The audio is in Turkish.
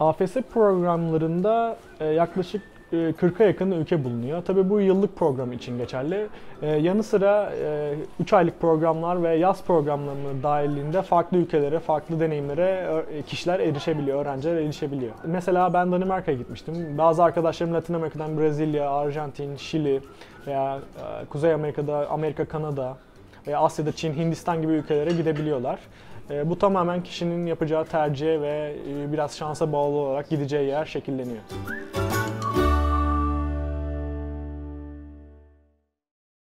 AFS programlarında e, yaklaşık e, 40'a yakın ülke bulunuyor. Tabii bu yıllık program için geçerli. E, yanı sıra 3 aylık programlar ve yaz programları dahilinde farklı ülkelere, farklı deneyimlere kişiler erişebiliyor, öğrenciler erişebiliyor. Mesela ben Danimarka'ya gitmiştim. Bazı arkadaşlarım Latin Amerika'dan Brezilya, Arjantin, Şili veya e, Kuzey Amerika'da, Amerika, Kanada Asya'da Çin, Hindistan gibi ülkelere gidebiliyorlar. E, Bu tamamen kişinin yapacağı tercihe ve e, biraz şansa bağlı olarak gideceği yer şekilleniyor.